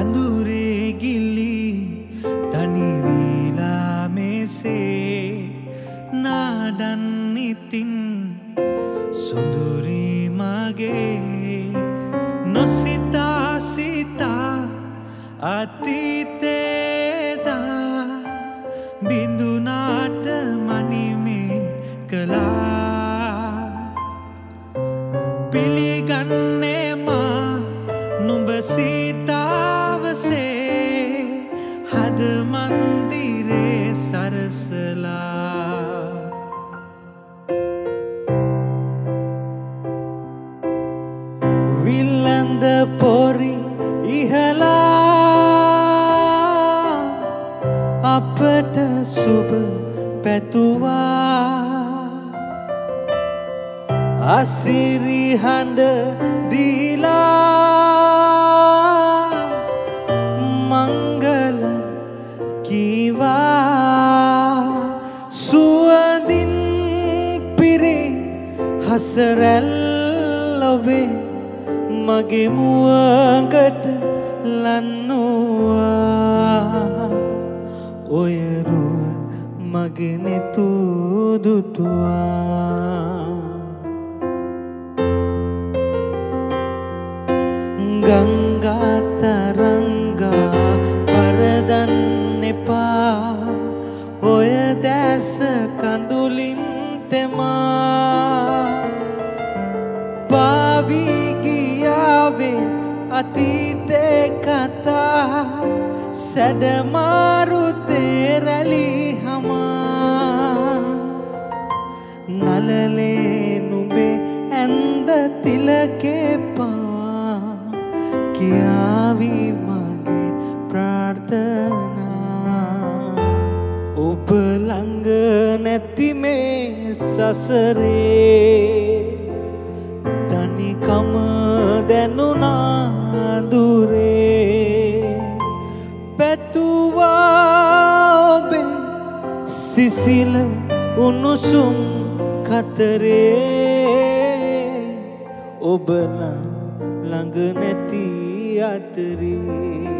අඳුරේ ගිල්ලි තනිවීලා මෙසේ නාඩන්නිතින් සුදුරි මගේ නොසිතා සිතා අතීතේදා බිඳුනාට මනිමේ කලා පිළිගන්නේමා නුඹ ඉහලා අපට සුබ පැතුවා. අසිරි හඬ දීලා මංගලම් කීවා. සුවදින් පිරි හසරැල් ඔබේ මගේ මුවගට ලන්නවා. ඔයරුව මගේ නෙතුදුටුවා ගංගාතරංගා පරදන්න එපා. ඔය දැස කඳුලින් තෙමා. පාවිගියාවේ අතීතේ කතා සැඩමාරු තේරැලි හමා නලලේ නුඹේ ඇන්ද තිලකෙපා කියාවි මගේ ප්‍රාර්ථනා. ඔබ ළඟ නැති මේ සසරේ සිසිල උණුසුම් කතරේ. ඔබලා ළඟ නැති අතරේ.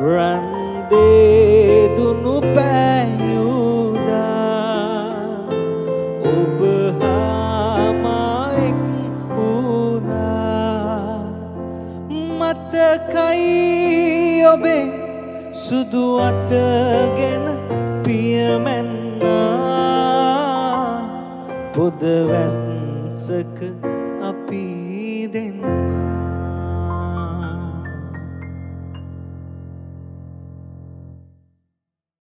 රන්දේ දුනු පැයුදා ඔබ හාමෙක් වුණා. මතකයි ඔබේ සුදු අතගෙන පියමැන්නා පොදවැස්සක අපි